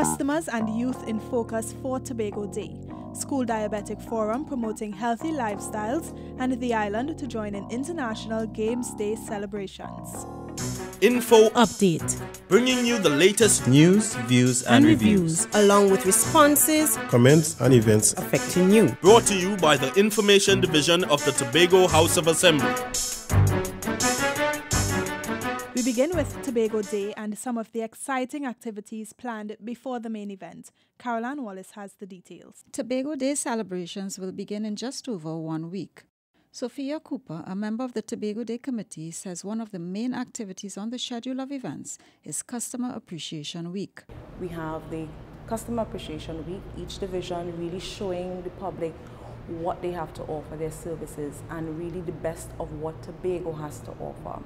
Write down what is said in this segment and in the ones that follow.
Customers and Youth in Focus for Tobago Day. School Diabetic Forum promoting healthy lifestyles and the island to join in International Games Day celebrations. Info Update. bringing you the latest News, views, and, And reviews. reviews. along with responses comments, and events. affecting you. brought to you by the Information Division of the Tobago House of Assembly. We begin with Tobago Day and some of the exciting activities planned before the main event. Caroline Wallace has the details. Tobago Day celebrations will begin in just over one week. Sophia Cooper, a member of the Tobago Day Committee, says one of the main activities on the schedule of events is Customer Appreciation Week. we have the Customer Appreciation Week, each division really showing the public what they have to offer, their services, and really the best of what Tobago has to offer.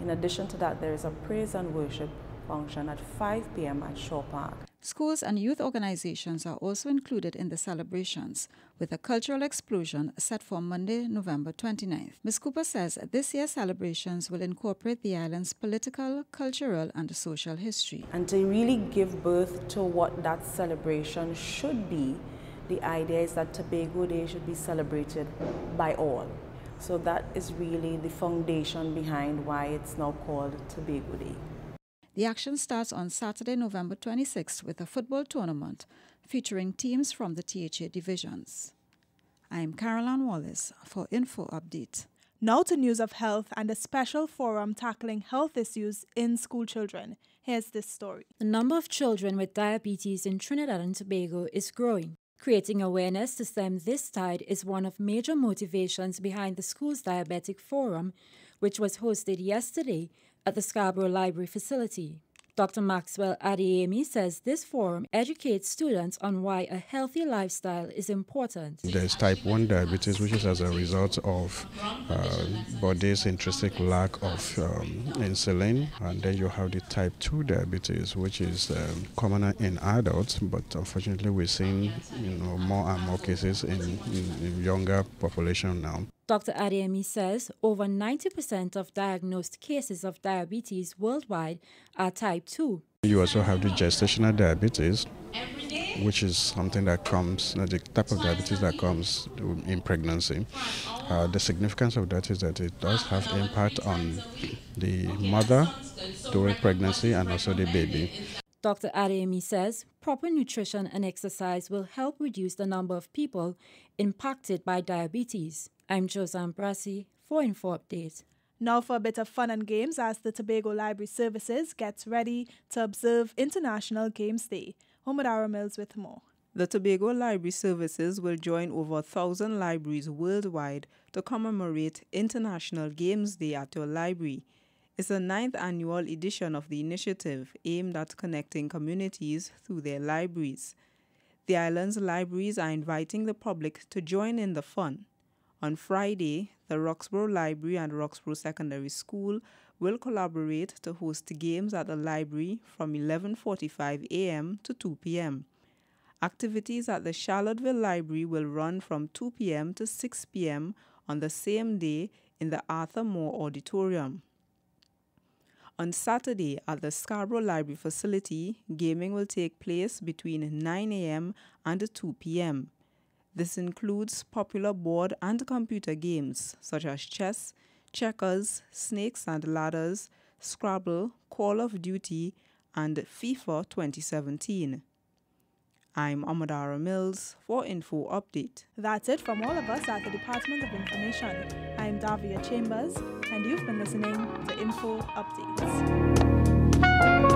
In addition to that, there is a praise and worship function at 5 p.m. at Shaw Park. Schools and youth organizations are also included in the celebrations, with a cultural explosion set for Monday, November 29th. Ms. Cooper says this year's celebrations will incorporate the island's political, cultural, and social history. And to really give birth to what that celebration should be, the idea is that Tobago Day should be celebrated by all. So that is really the foundation behind why it's now called Tobago Day. The action starts on Saturday, November 26th with a football tournament featuring teams from the THA divisions. I'm Caroline Wallace for Info Update. Now to news of health and a special forum tackling health issues in school children. Here's this story. The number of children with diabetes in Trinidad and Tobago is growing. Creating awareness to stem this tide is one of major motivations behind the school's diabetic forum, which was hosted yesterday at the Scarborough Library facility. Dr. Maxwell Adeyemi says this forum educates students on why a healthy lifestyle is important. There's type 1 diabetes, which is as a result of uh, body's intrinsic lack of um, insulin. And then you have the type 2 diabetes, which is um, commoner in adults, but unfortunately we're seeing you know, more and more cases in, in, in younger population now. Dr. Adeyemi says over 90% of diagnosed cases of diabetes worldwide are type 2. You also have the gestational diabetes, which is something that comes, uh, the type of diabetes that comes in pregnancy. Uh, the significance of that is that it does have impact on the mother during pregnancy and also the baby. Dr. Adeyemi says proper nutrition and exercise will help reduce the number of people impacted by diabetes. I'm Josan Brasi for Info Update. Now for a bit of fun and games as the Tobago Library Services gets ready to observe International Games Day. Homadara Mills with more. The Tobago Library Services will join over a thousand libraries worldwide to commemorate International Games Day at your library. It's the ninth annual edition of the initiative aimed at connecting communities through their libraries. The island's libraries are inviting the public to join in the fun. On Friday, the Roxborough Library and Roxborough Secondary School will collaborate to host games at the library from 11:45 a.m. to 2 p.m. Activities at the Charlotteville Library will run from 2 p.m. to 6 p.m. on the same day in the Arthur Moore Auditorium. On Saturday at the Scarborough Library facility, gaming will take place between 9 a.m. and 2 p.m. This includes popular board and computer games such as chess, checkers, snakes and ladders, Scrabble, Call of Duty, and FIFA 2017. I'm Amadara Mills for Info Update. That's it from all of us at the Department of Information. I'm Davia Chambers, and you've been listening to Info Updates.